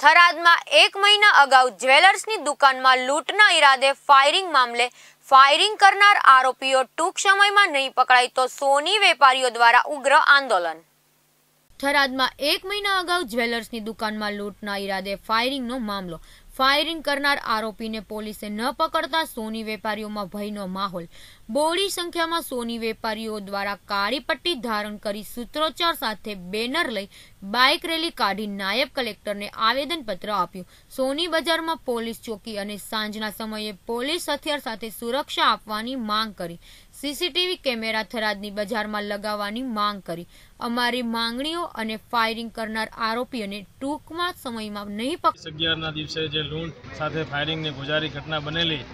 થરાદમાં એક મહિના અગાઉ જ્વેલર્સની દુકાનમાં લૂંટના ઈરાદે ફાયરિંગ મામલે ફાયરિંગ કરનાર આરોપીઓ ટૂંક સમયમાં નહીં પકડાય તો સોની વેપારીઓ દ્વારા ઉગ્ર આંદોલન. થરાદમાં એક મહિના અગાઉ જ્વેલર્સની દુકાનમાં લૂંટના ઈરાદે ફાયરિંગનો મામલો ફાયરિંગ કરનાર આરોપીને પોલીસે ન પકડતા સોની વેપારીઓમાં ભયનો માહોલ. બોડી સંખ્યામાં સોની વેપારીઓ દ્વારા કાળી પટ્ટી ધારણ કરી સૂત્રોચ્ચાર સાથે બેનર લઈ બાઇક રેલી કાઢી નાયબ કલેક્ટરને આવેદનપત્ર આપ્યું. સોની બજારમાં પોલીસ ચોકી અને સાંજના સમયે પોલીસ હથિયાર સાથે સુરક્ષા આપવાની માંગ કરી. સીસીટીવી કેમેરા થરાદની બજારમાં લગાવવાની માંગ કરી. અમારી માંગણીઓ અને ફાયરિંગ કરનાર આરોપીઓને ટૂંકમાં સમયમાં નહીં પકડ અગિયારના દિવસે જે લૂંટ સાથે ફાયરિંગની ગુજારી ઘટના બનેલી,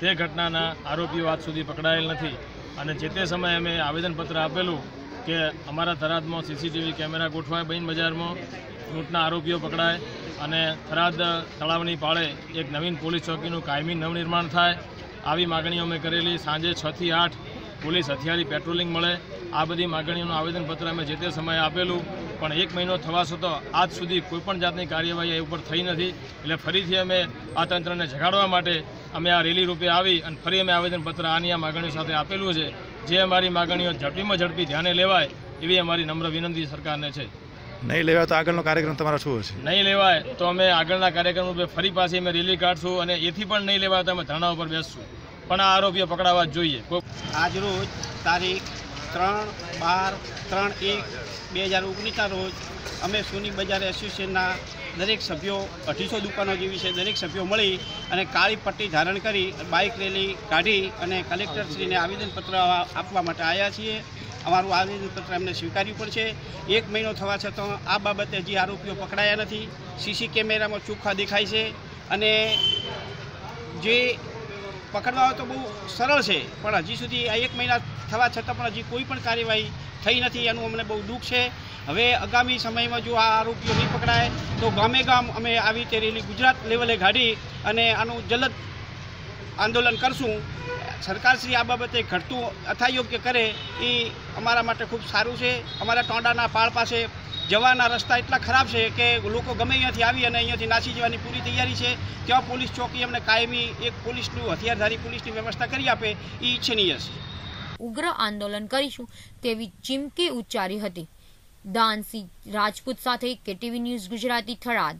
તે ઘટનાના આરોપીઓ આજ સુધી પકડાયેલ નથી. અને જે તે સમયે અમે આવેદનપત્ર આપેલું કે અમારા થરાદમાં સીસીટીવી કેમેરા ગોઠવાય બૈન બજારમાં લૂંટના આરોપીઓ પકડાય અને થરાદ તળાવની પાળે એક નવીન પોલીસ ચોકીનું કાયમી નવનિર્માણ થાય. આવી માગણીઓ અમે કરેલી. સાંજે છથી આઠ પોલીસ હથિયારી પેટ્રોલિંગ મળે. આ બધી માગણીઓનું આવેદનપત્ર અમે જે તે સમયે આપેલું. પણ એક મહિનો થવા છતાં આજ સુધી કોઈપણ જાતની કાર્યવાહી એ ઉપર થઈ નથી. એટલે ફરીથી અમે આ તંત્રને જગાડવા માટે અમે આ રેલી રૂપે આવી અને ફરી અમે આવેદનપત્ર આની આ માગણીઓ સાથે આપેલું છે. જે અમારી માગણીઓ ઝડપીમાં ઝડપી ધ્યાને લેવાય એવી અમારી નમ્ર વિનંતી સરકારને છે. નહીં લેવાય તો આગળનો કાર્યક્રમ તમારો શું હશે? નહીં લેવાય તો અમે આગળના કાર્યક્રમ ફરી પાછી અમે રેલી કાઢશું અને એથી પણ નહીં લેવાય તો અમે ધરણા ઉપર બેસશું. પણ આ આરોપીઓ પકડાવવા જ જોઈએ. આજરોજ તારીખ ત્રણ બાર ત્રણ એક બે હજાર ઓગણીસના રોજ અમે સોની બજાર એસોસિએશનના દરેક સભ્યો અઢીસો દુકાનો જેવી છે દરેક સભ્યો મળી અને કાળી પટ્ટી ધારણ કરી બાઇક રેલી કાઢી અને કલેક્ટરશ્રીને આવેદનપત્ર આપવા માટે આવ્યા છીએ. અમારું આવેદનપત્ર એમને સ્વીકાર્યું પણ છે. એક મહિનો થવા છતાં આ બાબતે હજી આરોપીઓ પકડાયા નથી. સીસી કેમેરામાં ચોખ્ખા દેખાય છે અને જે પકડવા તો બહુ સરળ છે. પણ હજી સુધી આ એક મહિના થવા છતાં પણ હજી કોઈ પણ કાર્યવાહી થઈ નથી એનું અમને બહુ દુઃખ છે. હવે આગામી સમયમાં જો આ આરોપીઓ નહીં પકડાય તો ગામે ગામ અમે આવી રીતે રેલી ગુજરાત લેવલે ગાડી અને આનું જલદ આંદોલન કરશું. સરકારશ્રી આ બાબતે ઘટતું અથાયોગ્ય કરે એ અમારા માટે ખૂબ સારું છે. અમારા ટોંડાના પાળ પાસે જવાના રસ્તા એટલા ખરાબ છે કે લોકો ગમે અહીંયાથી આવી અને અહીંયાથી નાસી જવાની પૂરી તૈયારી છે. ત્યાં પોલીસ ચોકી અમને કાયમી એક પોલીસનું હથિયારધારી પોલીસની વ્યવસ્થા કરી આપે એ ઈચ્છનીય છે. ઉગ્ર આંદોલન કરીશું તેવી ચીમકી ઉચ્ચારી હતી. દાનસિંહ રાજપૂત સાથે કેટીવી ન્યૂઝ ગુજરાતી થરાદ.